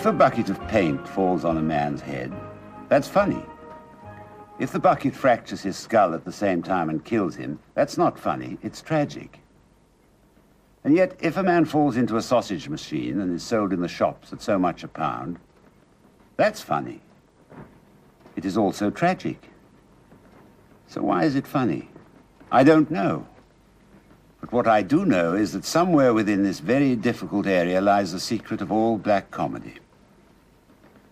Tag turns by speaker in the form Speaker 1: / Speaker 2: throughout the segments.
Speaker 1: If a bucket of paint falls on a man's head, that's funny. If the bucket fractures his skull at the same time and kills him, that's not funny, it's tragic. And yet, if a man falls into a sausage machine and is sold in the shops at so much a pound, that's funny. It is also tragic. So why is it funny? I don't know. But what I do know is that somewhere within this very difficult area lies the secret of all black comedy.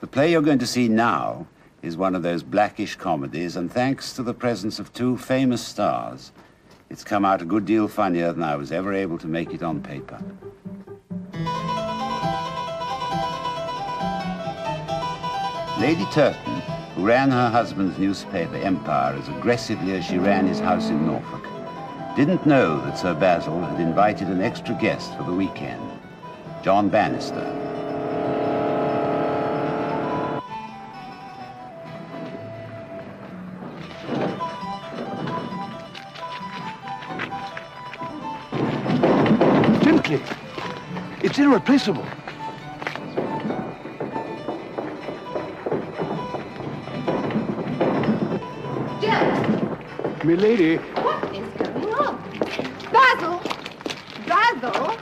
Speaker 1: The play you're going to see now is one of those blackish comedies, and thanks to the presence of two famous stars, it's come out a good deal funnier than I was ever able to make it on paper. Lady Turton, who ran her husband's newspaper Empire as aggressively as she ran his house in Norfolk, didn't know that Sir Basil had invited an extra guest for the weekend, John Bannister.
Speaker 2: Irreplaceable.
Speaker 3: Jill,
Speaker 2: Milady,
Speaker 3: what is going on? Basil! Basil!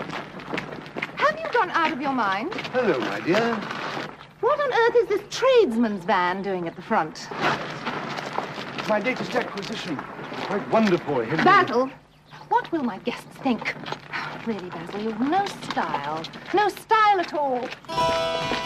Speaker 3: Have you gone out of your mind?
Speaker 2: hello, my dear.
Speaker 3: What on earth is this tradesman's van doing at the front?
Speaker 2: My latest acquisition. Quite wonderful, Henry.
Speaker 3: Basil! What will my guests think? Really, Basil, you've no style. No style at all.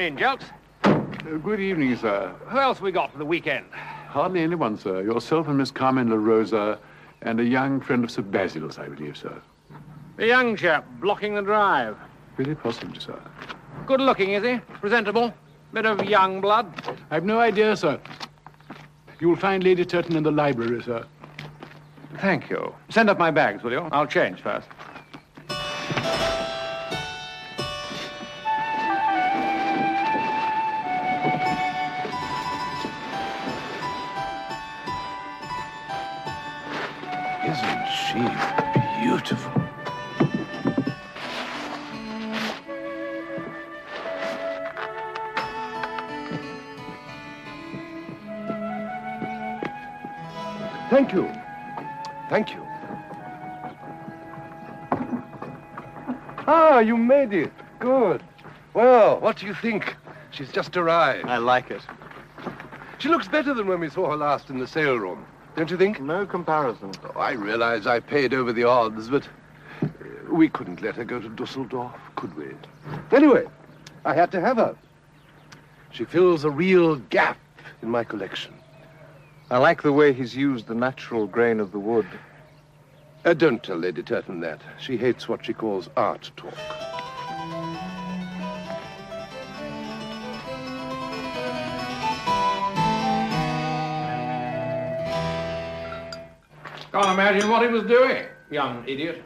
Speaker 4: Evening, Jelks.
Speaker 5: Uh, good evening, sir.
Speaker 4: Who else we got for the weekend?
Speaker 5: Hardly anyone, sir. Yourself and Miss Carmen La Rosa, and a young friend of Sir Basil's, I believe, sir.
Speaker 4: The young chap blocking the drive.
Speaker 5: Really possibly, sir.
Speaker 4: Good looking, is he? Presentable? Bit of young blood?
Speaker 5: I've no idea, sir. You will find Lady Turton in the library, sir.
Speaker 4: Thank you. Send up my bags, will you? I'll change first.
Speaker 2: Ah, you made it. Good. Well, what do you think? She's just arrived.
Speaker 6: I like it.
Speaker 2: She looks better than when we saw her last in the sale room. Don't you think?
Speaker 6: No comparison.
Speaker 2: Oh, I realize I paid over the odds, but uh, we couldn't let her go to Dusseldorf, could we? Anyway, I had to have her. She fills a real gap in my collection.
Speaker 6: I like the way he's used the natural grain of the wood.
Speaker 2: Uh, don't tell Lady Turton that. She hates what she calls art talk.
Speaker 4: Can't imagine what he was doing, young idiot.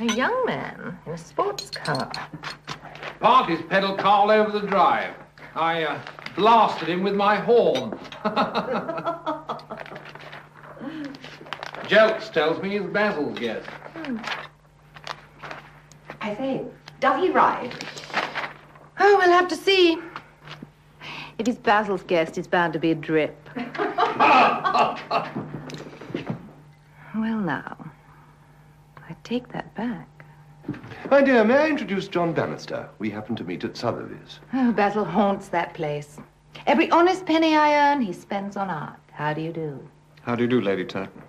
Speaker 3: A young man in a sports car.
Speaker 4: Parked his pedal car all over the drive. I uh, blasted him with my horn. Jelks tells me he's Basil's guest. Hmm.
Speaker 7: I say, does he ride?
Speaker 3: Oh, we'll have to see. If he's Basil's guest, it's bound to be a drip.
Speaker 8: Well, now. I take that back.
Speaker 2: My dear, may I introduce John Bannister? We happen to meet at Sotheby's.
Speaker 8: Oh, Basil haunts that place. Every honest penny I earn, he spends on art. How do you do?
Speaker 6: How do you do, Lady Turton?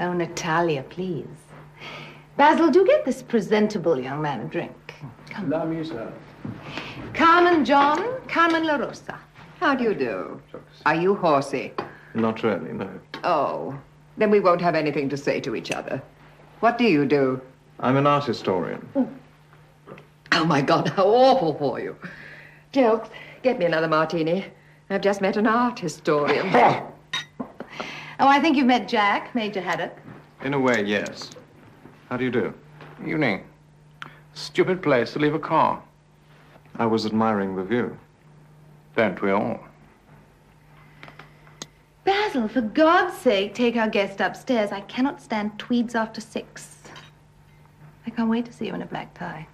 Speaker 8: Oh, Natalia, please. Basil, do get this presentable young man a drink. Come.
Speaker 5: Allow me, sir.
Speaker 8: Carmen John, Carmen La Rosa.
Speaker 7: How do you do? Are you horsey?
Speaker 6: Not really, no.
Speaker 7: Oh, then we won't have anything to say to each other. What do you do?
Speaker 6: I'm an art historian.
Speaker 7: Oh, oh my God, how awful for you. Jelks, get me another martini. I've just met an art historian.
Speaker 8: Oh, I think you've met Jack, Major Haddock.
Speaker 6: In a way, yes. How do you do?
Speaker 4: Evening. Stupid place to leave a car.
Speaker 6: I was admiring the view.
Speaker 4: Don't we all?
Speaker 8: Basil, for God's sake, take our guest upstairs. I cannot stand tweeds after six. I can't wait to see you in a black tie.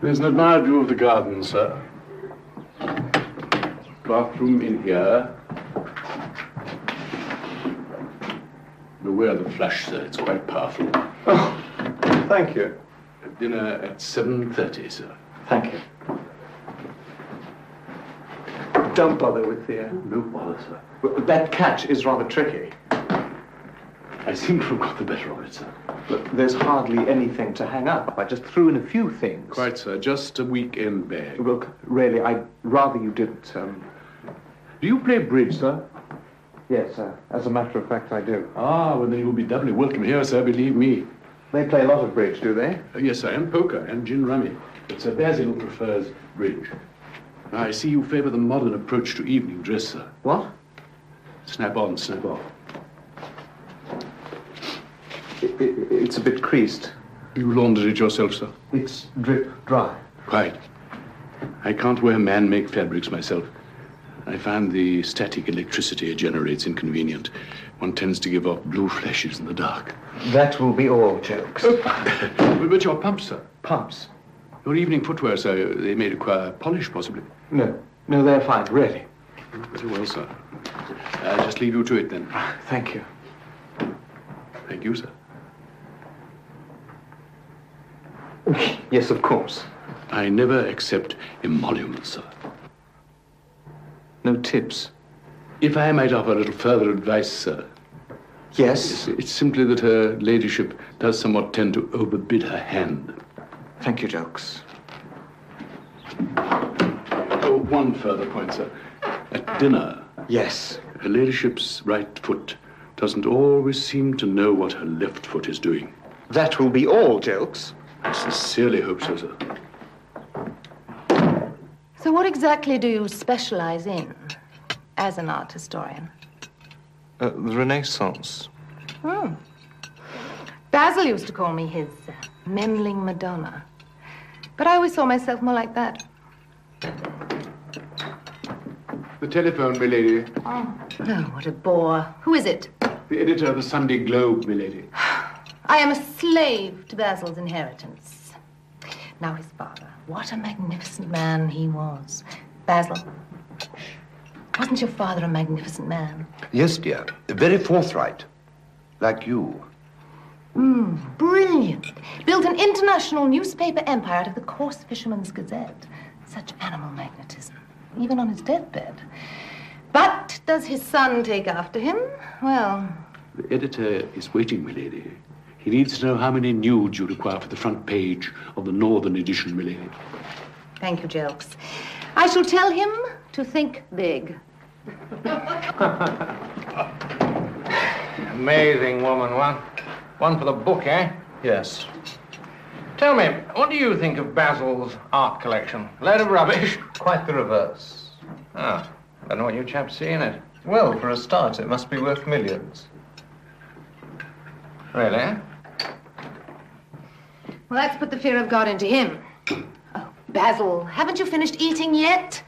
Speaker 5: There's an admired view of the garden, sir. Bathroom in here. Beware the flash, sir. It's quite powerful.
Speaker 6: Oh, thank you.
Speaker 5: Dinner at 7.30, sir.
Speaker 6: Thank you. Don't bother with the... Uh,
Speaker 5: No bother, sir.
Speaker 6: but that catch is rather tricky.
Speaker 5: I seem to have got the better of it, sir.
Speaker 6: Look, there's hardly anything to hang up. I just threw in a few things.
Speaker 5: Quite, sir. Just a weekend bag.
Speaker 6: Look, really, I'd rather you didn't. Um,
Speaker 5: Do you play bridge, sir?
Speaker 6: yes, sir. as a matter of fact, I do.
Speaker 5: Ah, well, then you'll be doubly welcome here, sir, believe me.
Speaker 6: They play a lot of bridge, do they?
Speaker 5: Uh, yes, sir, and poker, and gin rummy. But Sir Basil prefers bridge. I see you favor the modern approach to evening dress, sir.
Speaker 6: What?
Speaker 5: Snap on, snap off.
Speaker 6: It, it, it's a bit creased.
Speaker 5: You laundered it yourself, sir?
Speaker 6: It's drip dry.
Speaker 5: Quite. I can't wear man-made fabrics myself. I find the static electricity it generates inconvenient. One tends to give off blue flashes in the dark.
Speaker 6: That will be all, Jelks.
Speaker 5: But, but your pumps, sir.
Speaker 6: Pumps?
Speaker 5: Your evening footwear, sir, they may require polish, possibly.
Speaker 6: No. No, they're fine, really.
Speaker 5: Very well, sir. I'll just leave you to it, then.
Speaker 6: Thank you.
Speaker 5: Thank you, sir.
Speaker 6: Yes, of course.
Speaker 5: I never accept emoluments, sir.
Speaker 6: No tips.
Speaker 5: If I might offer a little further advice, sir,
Speaker 6: Yes.
Speaker 5: it's, it's simply that her ladyship does somewhat tend to overbid her hand.
Speaker 6: Thank you, Jelks.
Speaker 5: Oh, one further point, sir. At dinner,
Speaker 6: Yes.
Speaker 5: her ladyship's right foot doesn't always seem to know what her left foot is doing.
Speaker 6: That will be all, Jelks.
Speaker 5: I sincerely hope so, sir.
Speaker 8: So, what exactly do you specialize in as an art historian?
Speaker 6: Uh, the Renaissance.
Speaker 8: Hmm. Basil used to call me his uh, Memling Madonna. But I always saw myself more like that.
Speaker 5: The telephone, milady.
Speaker 8: Oh, what a bore. Who is it?
Speaker 5: The editor of the Sunday Globe, milady.
Speaker 8: I am a slave to Basil's inheritance. Now, his father. What a magnificent man he was. Basil, wasn't your father a magnificent man?
Speaker 1: Yes, dear. Very forthright. Like you.
Speaker 8: Hmm, brilliant. Built an international newspaper empire out of the coarse fisherman's gazette. Such animal magnetism, even on his deathbed. But does his son take after him? Well,
Speaker 5: The editor is waiting, milady. He needs to know how many nudes you require for the front page of the Northern edition, milady.
Speaker 8: thank you, Jelks. I shall tell him to think big.
Speaker 4: Amazing woman, one. One for the book, eh?
Speaker 6: Yes.
Speaker 4: Tell me, what do you think of Basil's art collection? Load of rubbish?
Speaker 6: Quite the reverse.
Speaker 4: Ah, I don't know what you chaps see in it.
Speaker 6: Well, for a start, it must be worth millions.
Speaker 4: Really?
Speaker 8: Well, let's put the fear of God into him. Oh, Basil, haven't you finished eating yet?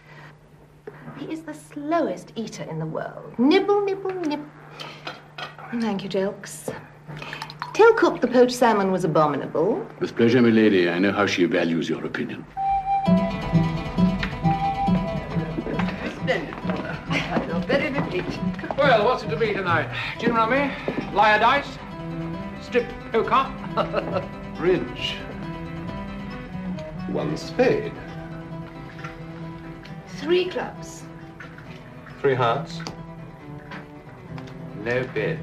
Speaker 8: He is the slowest eater in the world. Nibble, nibble, nibble. Thank you, Jelks. Tell Cook the poached salmon was abominable.
Speaker 5: With pleasure, milady. I know how she values your opinion.
Speaker 7: Splendid, I feel very relieved.
Speaker 4: Well, what's it to be tonight? Gin rummy? Liar dice? Strip poker?
Speaker 2: Bridge. One spade.
Speaker 8: Three clubs.
Speaker 6: Three hearts.
Speaker 4: No bid.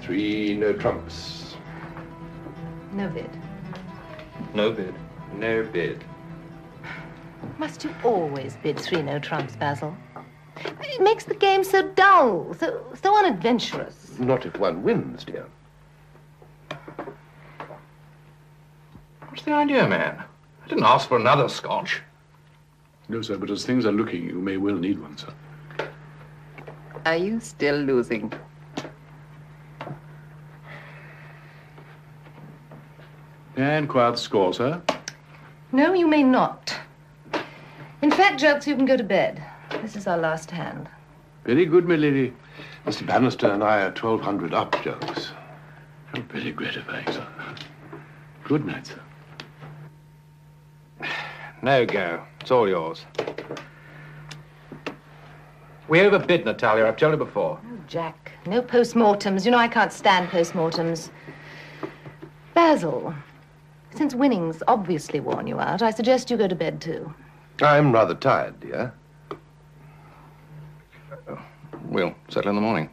Speaker 2: Three no trumps.
Speaker 8: No bid.
Speaker 6: No bid.
Speaker 4: No bid.
Speaker 8: Must you always bid three no trumps, Basil? It makes the game so dull, so so unadventurous.
Speaker 2: Not if one wins, dear.
Speaker 4: What's the idea, man? I didn't ask for another scotch.
Speaker 5: No, sir, but as things are looking, you may well need one, sir.
Speaker 7: Are you still losing?
Speaker 5: May I inquire the score, sir?
Speaker 8: No, you may not. In fact, Jelks, you can go to bed. This is our last hand.
Speaker 5: Very good, my lady.
Speaker 2: Mr. Bannister and I are 1,200 up, Jelks.
Speaker 5: How very gratifying, sir. Good night, sir.
Speaker 4: No go. It's all yours. We overbid, Natalia. I've told you before.
Speaker 8: Oh, Jack, no postmortems. You know I can't stand postmortems. Basil, since winning's obviously worn you out, I suggest you go to bed too.
Speaker 2: I'm rather tired, dear.
Speaker 4: We'll settle in the morning,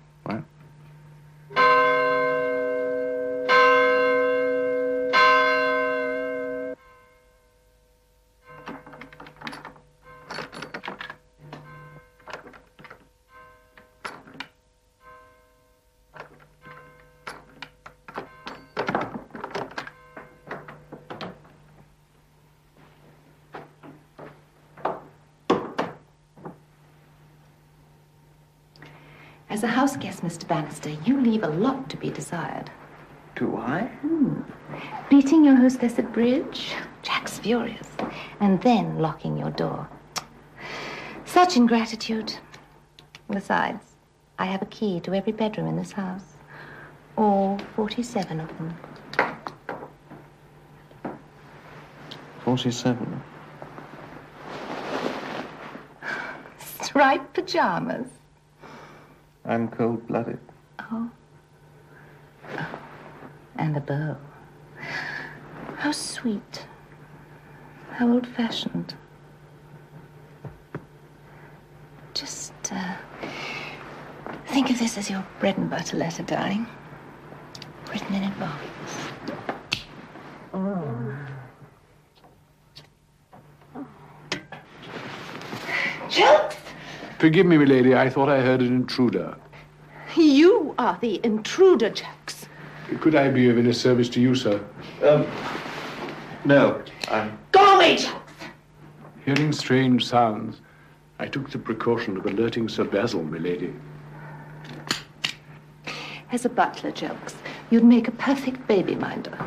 Speaker 8: As a house guest, Mr. Bannister, you leave a lot to be desired.
Speaker 6: Do I? Hmm.
Speaker 8: Beating your hostess at bridge, Jack's furious, and then locking your door. Such ingratitude. Besides, I have a key to every bedroom in this house. All 47 of them.
Speaker 6: 47.
Speaker 8: Striped pajamas.
Speaker 6: I'm cold blooded.
Speaker 8: Oh. And a bow. How sweet. How old fashioned. Just uh, think of this as your bread and butter letter, darling. Written in advance. Jelks!
Speaker 5: Forgive me, milady. I thought I heard an intruder.
Speaker 8: You are the intruder, Jelks.
Speaker 5: Could I be of any service to you, sir?
Speaker 6: Um, no. I'm.
Speaker 8: Go away, Jelks!
Speaker 5: Hearing strange sounds, I took the precaution of alerting Sir Basil, milady.
Speaker 8: As a butler, Jelks, you'd make a perfect baby minder.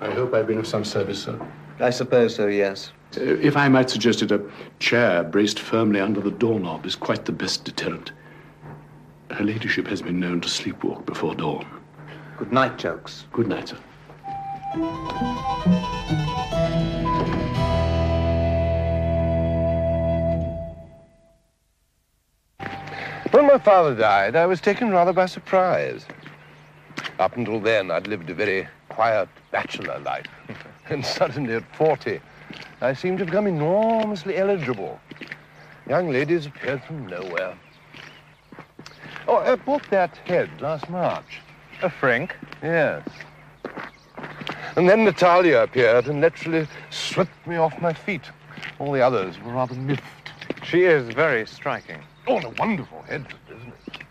Speaker 5: I hope I've been of some service, sir.
Speaker 6: I suppose so, yes.
Speaker 5: Uh, If I might suggest it, a chair braced firmly under the doorknob is quite the best deterrent. Her ladyship has been known to sleepwalk before dawn.
Speaker 6: Good night, Jelks.
Speaker 5: Good night, sir.
Speaker 2: When my father died, I was taken rather by surprise. Up until then, I'd lived a very quiet bachelor life. and suddenly, at 40, I seem to become enormously eligible. Young ladies appeared from nowhere. Oh, I bought that head last March.
Speaker 6: A Frank?
Speaker 2: Yes. And then Natalia appeared and literally swept me off my feet. All the others were rather miffed.
Speaker 6: She is very striking.
Speaker 2: Oh, and a wonderful head isn't it?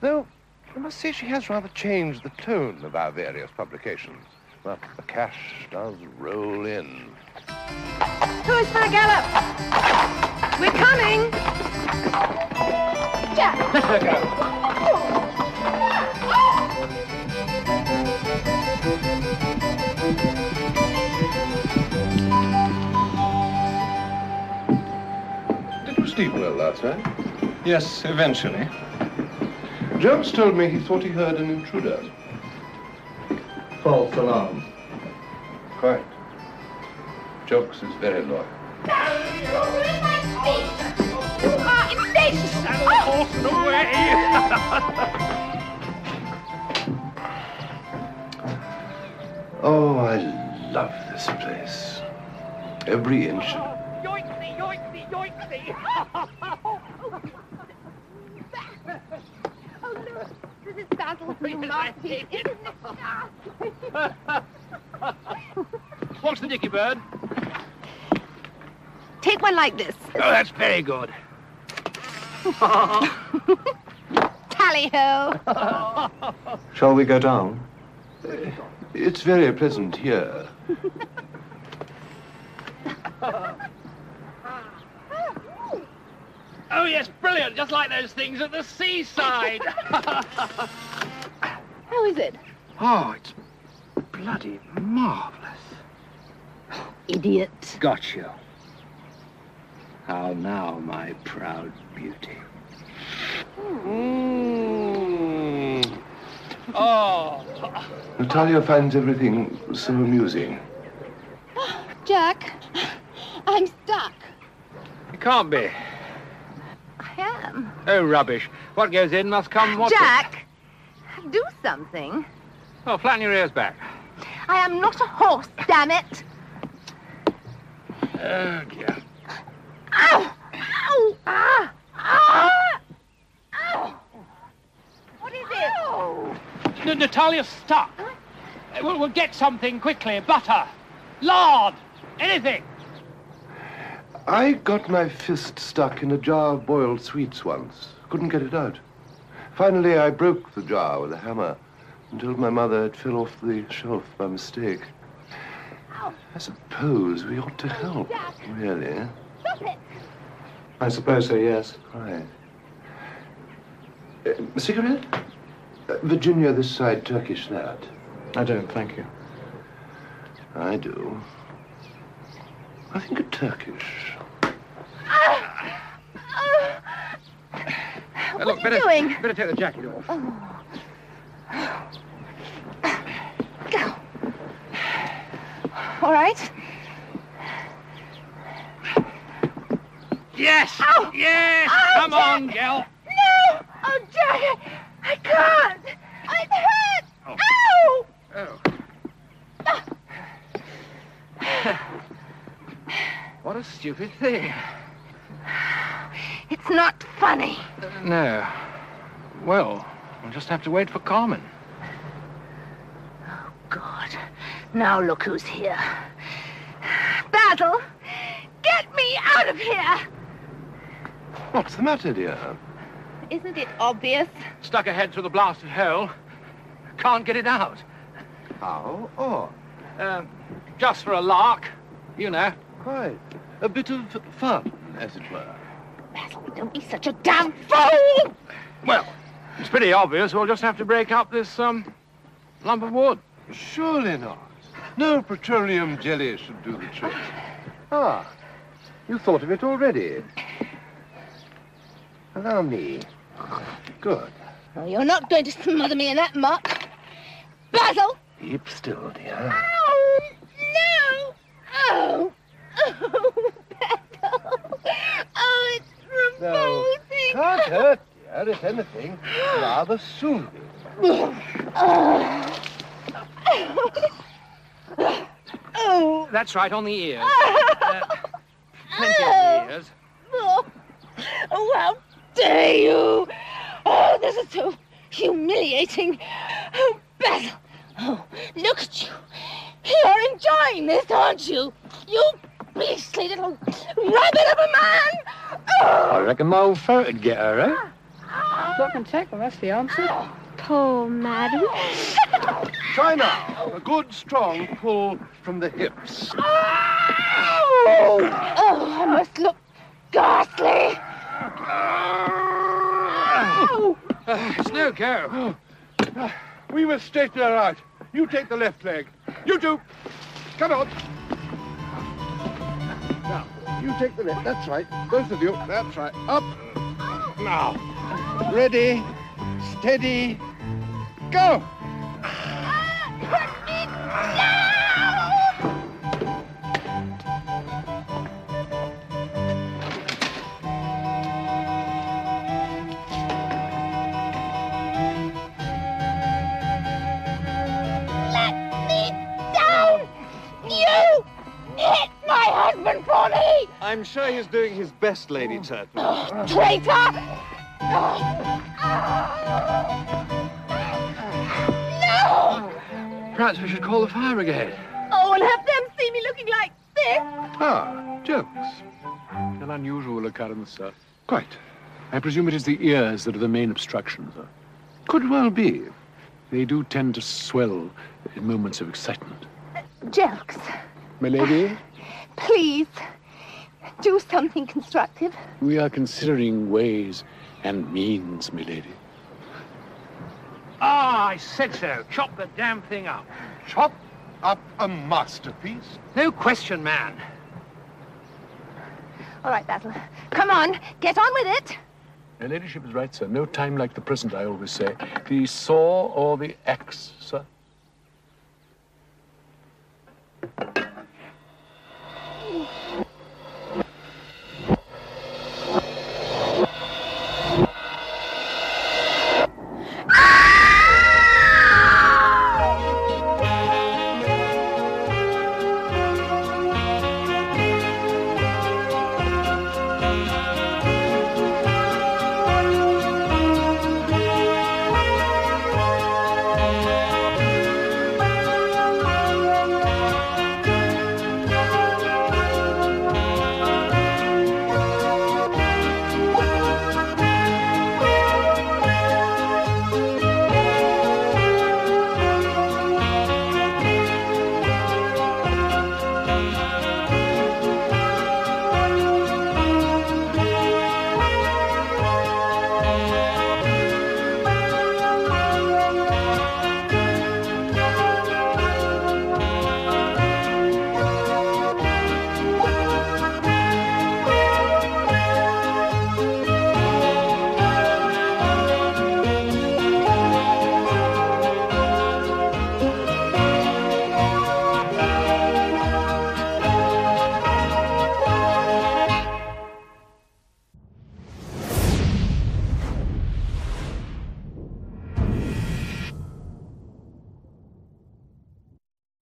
Speaker 2: Though, I must say she has rather changed the tone of our various publications. But the cash does roll in.
Speaker 3: Who's for a gallop? We're coming. Jack.
Speaker 4: Did
Speaker 2: you sleep well last night? Eh?
Speaker 6: Yes, eventually.
Speaker 2: Jelks told me he thought he heard an intruder.
Speaker 6: False alarm.
Speaker 2: Quite. Jelks is very loyal.
Speaker 3: You are indecent!
Speaker 2: Oh, I love this place. Every inch.
Speaker 3: Yoinkty, yoinkty, yoinkty! oh, look. This is Basil's new mouthpiece. Isn't it?
Speaker 4: What's the dicky bird?
Speaker 3: Take one like this.
Speaker 4: Oh, that's very good.
Speaker 3: Tally ho.
Speaker 6: Shall we go down?
Speaker 2: Uh, it's very pleasant here.
Speaker 4: Oh, yes, brilliant. Just like those things at the seaside.
Speaker 3: How is it?
Speaker 4: oh, it's bloody marvellous.
Speaker 3: Idiot.
Speaker 4: Got you. How now, my proud beauty?
Speaker 2: Mm.
Speaker 4: Oh,
Speaker 2: Natalia finds everything so amusing.
Speaker 3: Jack, I'm stuck.
Speaker 4: it can't be.
Speaker 3: I am.
Speaker 4: Oh, rubbish. What goes in must come what
Speaker 3: Jack, do something.
Speaker 4: Oh, flatten your ears back.
Speaker 3: I am not a horse, damn it.
Speaker 4: Oh, dear.
Speaker 3: Ow! Ow! Ah! Ah! Ow! What is it?
Speaker 4: N- Natalia's stuck. Uh, We'll, we'll get something quickly. Butter, lard, anything.
Speaker 2: I got my fist stuck in a jar of boiled sweets once. Couldn't get it out. Finally, I broke the jar with a hammer and told my mother it fell off the shelf by mistake. I suppose we ought to help, really.
Speaker 3: Stop it!
Speaker 6: I suppose so, yes.
Speaker 2: Right. Uh, cigarette? Uh, Virginia, this side, Turkish, that.
Speaker 6: I don't, thank you.
Speaker 2: I do. I think a Turkish.
Speaker 3: What
Speaker 4: look,
Speaker 3: are you
Speaker 4: better,
Speaker 3: doing?
Speaker 4: better take the jacket off.
Speaker 3: All right.
Speaker 4: Yes!
Speaker 3: Ow!
Speaker 4: Yes!
Speaker 3: Ow,
Speaker 4: Come on,
Speaker 3: Jack!
Speaker 4: girl.
Speaker 3: No! Oh, Jack, I, can't. It hurts. Oh. Ow!
Speaker 4: Oh. what a stupid thing.
Speaker 3: It's not funny.
Speaker 4: Uh, no. Well, we'll just have to wait for Carmen.
Speaker 3: Oh, God. Now look who's here. Basil, get me out of here.
Speaker 2: What's the matter, dear?
Speaker 3: Isn't it obvious?
Speaker 4: Stuck her head through the blasted hole. Can't get it out.
Speaker 2: How? Oh,
Speaker 4: Um, just for a lark, you know.
Speaker 2: quite. A bit of fun, as it were.
Speaker 3: Basil, don't be such a damn fool.
Speaker 4: Well, it's pretty obvious. We'll just have to break up this um lump of wood.
Speaker 2: Surely not. No petroleum jelly should do the trick. Ah, you thought of it already. Allow me. Good.
Speaker 3: Oh, you're not going to smother me in that muck. Basil!
Speaker 2: Keep still, dear.
Speaker 3: Ow! No! Oh! Oh, Basil! Oh, it's
Speaker 2: No,
Speaker 3: revolting.
Speaker 2: can't hurt, dear. If anything, rather soothing.
Speaker 3: Oh!
Speaker 4: That's right, on the ears. Uh, plenty of the ears.
Speaker 3: Oh, oh, how dare you! Oh, this is so humiliating. Oh, Basil. Oh, look at you. You're enjoying this, aren't you? You beastly little rabbit of a man. Oh,
Speaker 6: reckon my old ferret'd get her, eh?
Speaker 9: Block and tackle, that's the answer.
Speaker 3: poor madam.
Speaker 2: Try now. A good, strong pull from the hips.
Speaker 3: Oh, oh, I must look ghastly. Oh,
Speaker 4: Uh, it's no go.
Speaker 2: We must straighten her out. You take the left leg. You two. Come on. Now, You take the left. That's right. Both of you. That's right. Up. Now. Ready. Steady. Go.
Speaker 6: I'm sure he's doing his best, Lady Turton.
Speaker 3: Oh, traitor! No!
Speaker 2: Perhaps we should call the fire brigade.
Speaker 3: Oh, and have them see me looking like this?
Speaker 2: Ah, Jelks.
Speaker 5: An unusual occurrence, sir.
Speaker 2: Quite.
Speaker 5: I presume it is the ears that are the main obstruction, sir.
Speaker 2: Could well be.
Speaker 5: They do tend to swell in moments of excitement.
Speaker 3: Jelks,
Speaker 5: Milady,
Speaker 3: please, do something constructive.
Speaker 5: we are considering ways and means, milady.
Speaker 4: Ah, I said so. Chop the damn thing up.
Speaker 2: Chop up a masterpiece.
Speaker 4: No question, man.
Speaker 3: All right, Basil. Come on, get on with it.
Speaker 5: Your ladyship is right, sir. No time like the present, I always say. The saw or the axe, sir?